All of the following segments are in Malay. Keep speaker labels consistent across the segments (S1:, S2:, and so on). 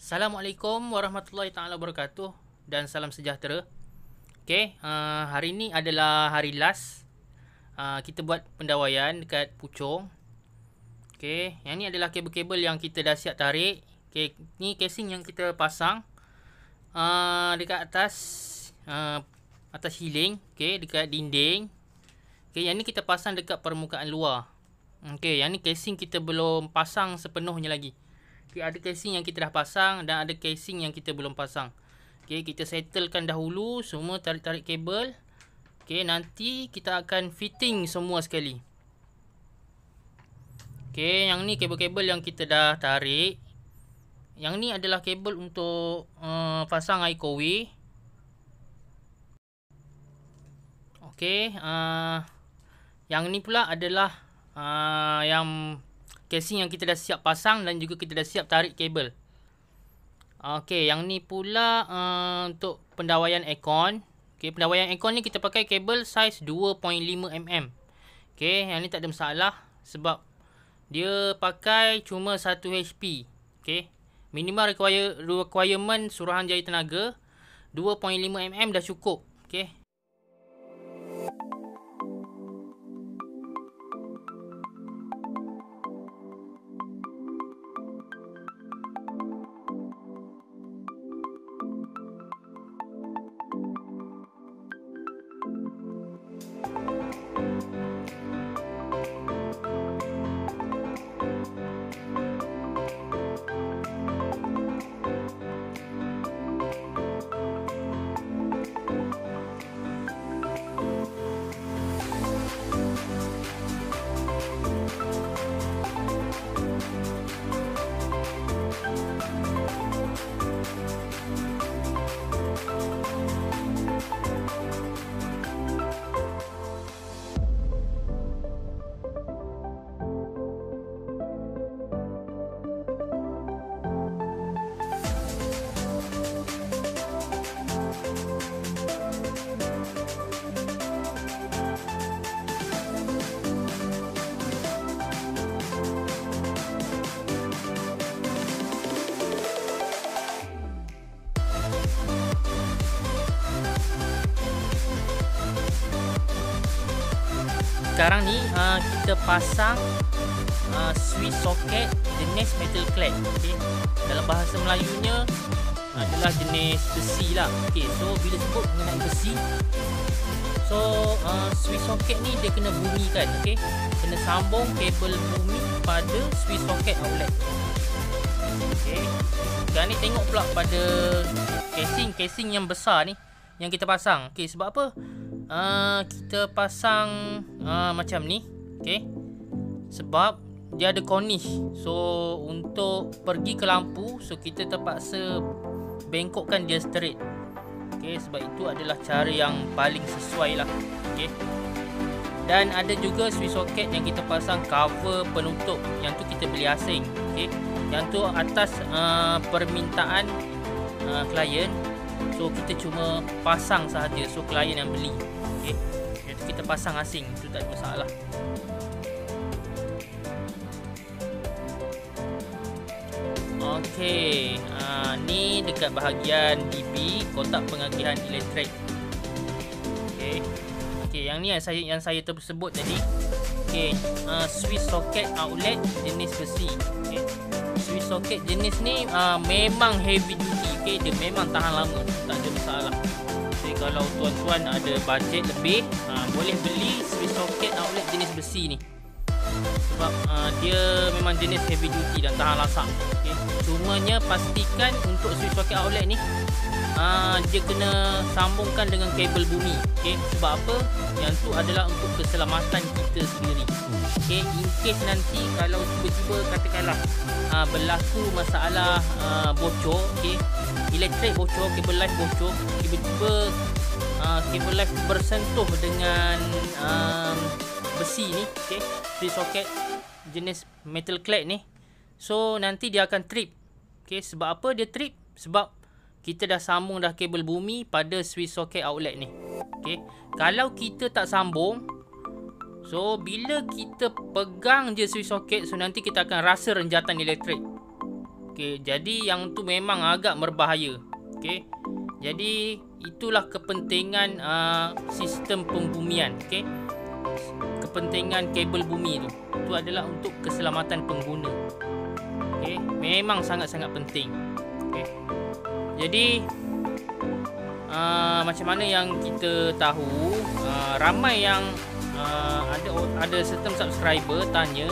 S1: Assalamualaikum warahmatullahi taala wabarakatuh dan salam sejahtera. Okey, uh, hari ini adalah hari last uh, kita buat pendawaian dekat Puchong. Okey, yang ni adalah kabel-kabel yang kita dah siap tarik. Okey, ni casing yang kita pasang uh, dekat atas uh, atas hiling, okey, dekat dinding. Okey, yang ni kita pasang dekat permukaan luar. Okey, yang ni casing kita belum pasang sepenuhnya lagi. Ada casing yang kita dah pasang dan ada casing yang kita belum pasang. Okay, kita settlekan dahulu semua tarik-tarik kabel. Okay, nanti kita akan fitting semua sekali. Okay, yang ni kabel-kabel yang kita dah tarik. Yang ni adalah kabel untuk uh, pasang kowe. Okay, uh, yang ni pula adalah uh, yang casing yang kita dah siap pasang dan juga kita dah siap tarik kabel. Okey, yang ni pula uh, untuk pendawaian aircon. Okey, pendawaian aircon ni kita pakai kabel saiz 2.5 mm. Okey, yang ni tak ada masalah sebab dia pakai cuma 1 HP. Okey. Minimal require, requirement suruhanjaya tenaga 2.5 mm dah cukup. Okey. Sekarang ni uh, kita pasang uh, switch socket jenis metal clad okey? Dalam bahasa Melayunya adalah jenis besi lah okey? So bila sebut mengenai besi so uh, switch socket ni dia kena bunyikan okey? Kena sambung kabel bumi pada switch socket outlet. Okey? Sekarang ni tengok pula pada casing casing yang besar ni yang kita pasang. Okey sebab apa uh, kita pasang uh, macam ni. Okey. Sebab dia ada cornice so untuk pergi ke lampu so kita terpaksa bengkokkan dia straight. Okey sebab itu adalah cara yang paling sesuai lah. Okey. Dan ada juga switch socket yang kita pasang cover penutup. Yang tu kita beli asing. Okey. Yang tu atas uh, permintaan uh, klien so kita cuma pasang sahaja. So klien yang beli. Okey iaitu kita pasang asing. Itu tak ada masalah. Okey uh, ni dekat bahagian DB kotak pengagihan elektrik. Okey okey yang ni yang saya yang saya tersebut tadi. Okey uh, switch socket outlet jenis besi. Okey switch socket jenis ni uh, memang heavy duty. Okey dia memang tahan lama kalau tuan-tuan ada bajet lebih uh, Boleh beli switch socket outlet jenis besi ni Sebab uh, dia memang jenis heavy duty dan tahan lasak okay. Cumanya pastikan untuk switch socket outlet ni uh, Dia kena sambungkan dengan kabel bumi okay. Sebab apa? Yang tu adalah untuk keselamatan kita sendiri okay. In case nanti kalau tiba-tiba katakanlah uh, Berlaku masalah uh, bocor okay elektrik bocor, kabel live bocor, tiba-tiba uh, kabel live bersentuh dengan um, besi ni, okey, switch socket jenis metal clad ni. So nanti dia akan trip. Okey, sebab apa dia trip? Sebab kita dah sambung dah kabel bumi pada switch socket outlet ni. Okey. Kalau kita tak sambung So bila kita pegang je switch socket so nanti kita akan rasa renjatan elektrik. Okay, jadi yang tu memang agak berbahaya. Okay. Jadi itulah kepentingan uh, sistem pembumian. Okay. Kepentingan kabel bumi tu. Itu adalah untuk keselamatan pengguna. Okay. Memang sangat-sangat penting. Okay. Jadi uh, macam mana yang kita tahu uh, ramai yang uh, ada ada sistem subscriber tanya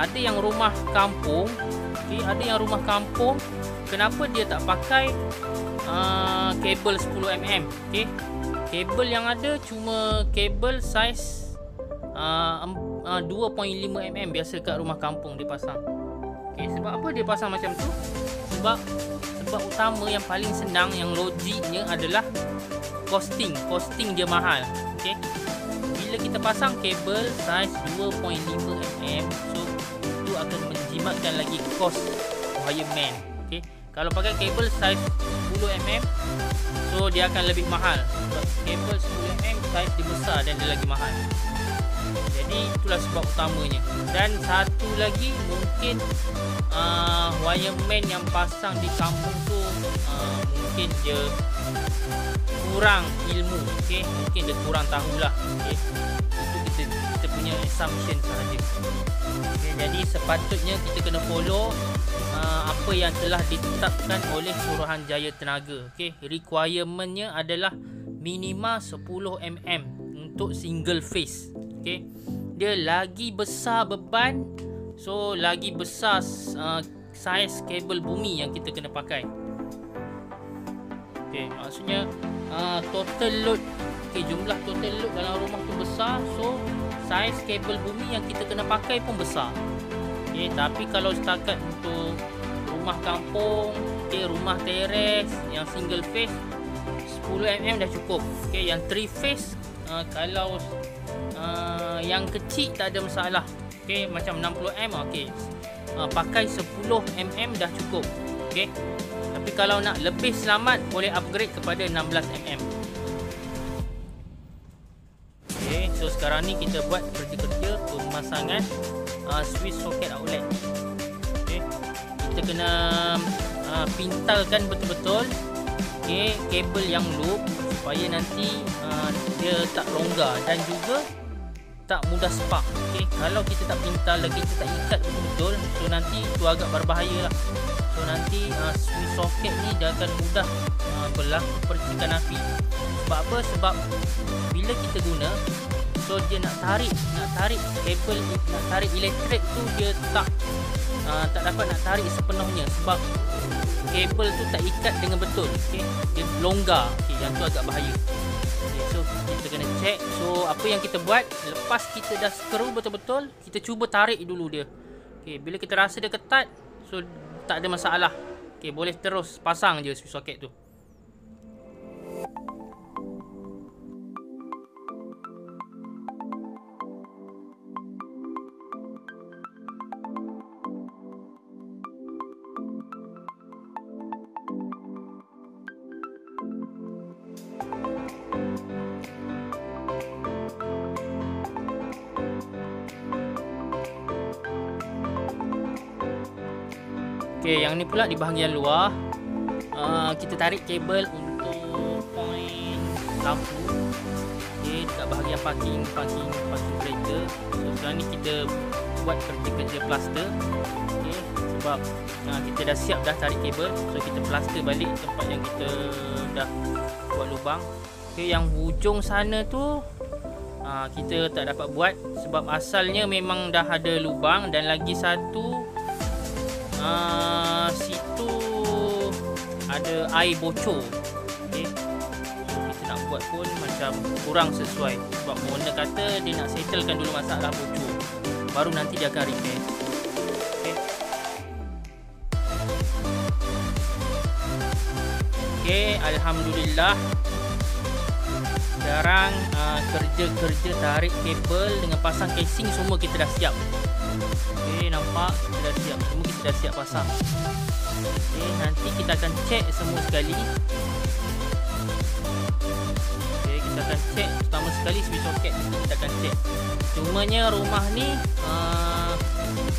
S1: ada yang rumah kampung okay, ada yang rumah kampung kenapa dia tak pakai uh, kabel 10 mm okey. Kabel yang ada cuma kabel saiz uh, uh, 2.5 mm biasa kat rumah kampung dia pasang. Okey sebab apa dia pasang macam tu? Sebab sebab utama yang paling senang yang logiknya adalah costing. Costing dia mahal okey. Bila kita pasang kabel saiz 2.5 mm so itu akan menjimatkan lagi kos wireman okey kalau pakai kabel saiz 10 mm so dia akan lebih mahal. Kabel 10 mm saiz dia besar dan dia lagi mahal. Jadi itulah sebab utamanya. Dan satu lagi mungkin uh, wireman yang pasang di kampung tu uh, mungkin dia kurang ilmu okey? Mungkin dia kurang tahulah okey assumption sahaja. Okey jadi sepatutnya kita kena follow uh, apa yang telah ditetapkan oleh Suruhanjaya Tenaga. Okey requirementnya adalah minima 10 mm untuk single phase. Okey dia lagi besar beban so lagi besar uh, saiz kabel bumi yang kita kena pakai. Okey maksudnya uh, total load okay, jumlah total load dalam rumah tu besar so saiz kabel bumi yang kita kena pakai pun besar okay, tapi kalau setakat untuk rumah kampung okay, rumah teres yang single phase 10mm dah cukup okay, yang 3 phase uh, kalau uh, yang kecil tak ada masalah okay, macam 60mm okay. uh, pakai 10mm dah cukup okay. Tapi kalau nak lebih selamat boleh upgrade kepada 16mm. So sekarang ni kita buat kerja-kerja pemasangan uh, switch socket outlet. Okey. Kita kena uh, pintalkan betul-betul okey kabel yang loop supaya nanti uh, dia tak longgar dan juga tak mudah spark okey kalau kita tak pintal lagi kita tak ikat betul-betul so nanti tu agak berbahaya lah So nanti uh, switch socket ni dia akan mudah uh, berlaku percikan api. Sebab apa? Sebab bila kita guna so dia nak tarik nak tarik kabel nak tarik elektrik tu dia tak uh, tak dapat nak tarik sepenuhnya sebab kabel tu tak ikat dengan betul. Okey. Dia longgar. Okey, yang tu agak bahaya. Okay, so kita kena check. So apa yang kita buat lepas kita dah screw betul-betul, kita cuba tarik dulu dia. Okey, bila kita rasa dia ketat, so tak ada masalah. Okey, boleh terus pasang je socket tu. Okey, yang ni pula di bahagian luar. Uh, kita tarik kabel untuk point lampu. Okey, dekat bahagian parking, parking, parking kereta. So, sekarang ni kita buat kerja-kerja plaster. Okey, sebab uh, kita dah siap dah tarik kabel. So, kita plaster balik tempat yang kita dah buat lubang. Okey, yang hujung sana tu uh, kita tak dapat buat sebab asalnya memang dah ada lubang dan lagi satu uh, ada air bocor okay. so kita nak buat pun macam kurang sesuai sebab owner kata dia nak settlekan dulu masalah bocor baru nanti dia akan repair okay. okay, Alhamdulillah sekarang uh, kerja-kerja tarik kabel dengan pasang casing semua kita dah siap Okay, nampak kita dah siap. Semua kita dah siap pasang. Okay, nanti kita akan check semua sekali. Okay, kita akan check pertama sekali switch socket kita akan check. Cumanya rumah ni uh,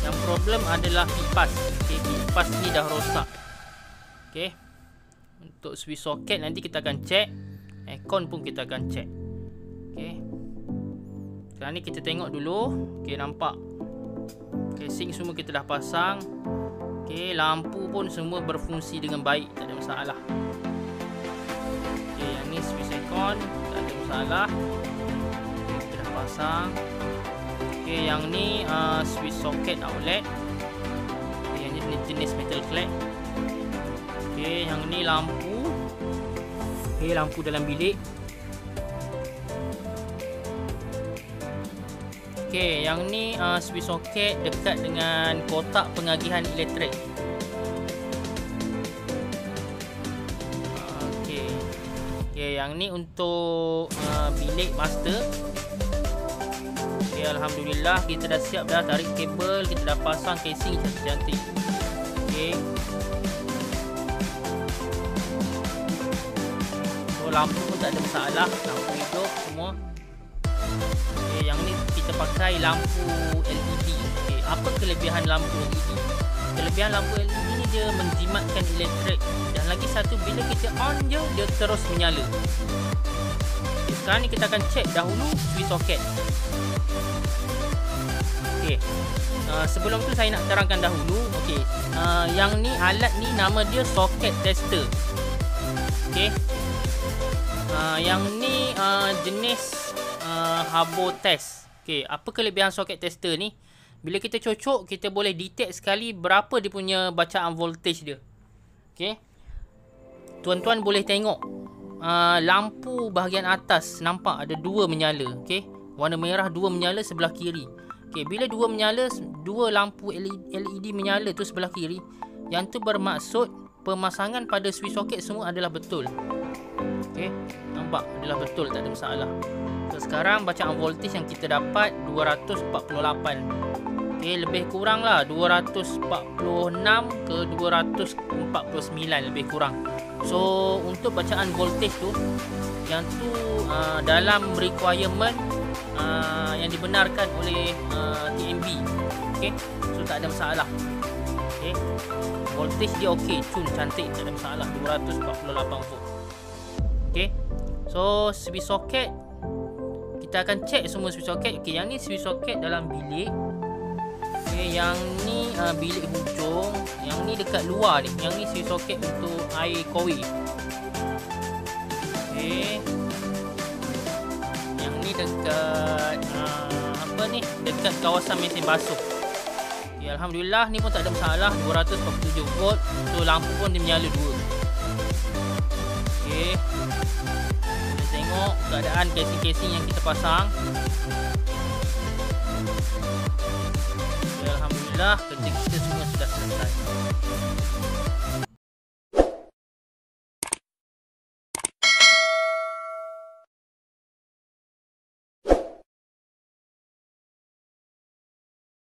S1: yang problem adalah kipas. Okay, kipas ni dah rosak. Okey. Untuk switch socket nanti kita akan check. Aircon pun kita akan check. Okey. Sekarang ni kita tengok dulu. Okey, nampak. Casing semua kita dah pasang. Okey, lampu pun semua berfungsi dengan baik, tak ada masalah. Okey, yang ni switch aircon, tak ada masalah. Okay, kita dah pasang. Okey, yang ni uh, switch socket outlet. Okay, yang ni jenis metal clad. Okey, yang ni lampu. Okey, lampu dalam bilik. Okey, yang ni uh, switch socket dekat dengan kotak pengagihan elektrik. Okey. Okey, yang ni untuk uh, bilik master. Okey, alhamdulillah kita dah siap dah tarik kabel, kita dah pasang casing cantik-cantik. Okey. Lampu pun tak ada masalah, lampu hidup semua yang ni kita pakai lampu LED. Okey, apa kelebihan lampu LED? Kelebihan lampu LED ni dia menjimatkan elektrik dan lagi satu bila kita on je dia terus menyala. Okay, sekarang ni kita akan check dahulu switch socket. Okey. Uh, sebelum tu saya nak terangkan dahulu. Okey. Uh, yang ni alat ni nama dia socket tester. Okey. Uh, yang ni uh, jenis uh, Habo test. Okey, apa kelebihan soket tester ni? Bila kita cocok, kita boleh detect sekali berapa dia punya bacaan voltage dia. Okey. Tuan-tuan boleh tengok uh, lampu bahagian atas nampak ada dua menyala, okey. Warna merah dua menyala sebelah kiri. Okey, bila dua menyala, dua lampu LED menyala tu sebelah kiri, yang tu bermaksud pemasangan pada switch soket semua adalah betul. Okey, nampak adalah betul tak ada masalah. So, sekarang bacaan voltage yang kita dapat 248. Okey, lebih kurang lah 246 ke 249 lebih kurang. So, untuk bacaan voltage tu yang tu uh, dalam requirement uh, yang dibenarkan oleh uh, TMB. Okey, so tak ada masalah. Okey. Voltage dia okey, cun cantik, tak ada masalah 248 volt. Okey. So, switch socket kita akan check semua switch socket. Okey, yang ni switch socket dalam bilik. Okey, yang ni uh, bilik hujung, yang ni dekat luar ni. Yang ni switch socket untuk air kowe. Okey. Yang ni dekat uh, apa ni? Dekat kawasan mesin basuh. Okay, Alhamdulillah ni pun tak ada masalah 247 volt So lampu pun dia menyala dua Okay tengok keadaan casing-casing yang kita pasang. Alhamdulillah kerja kita semua sudah selesai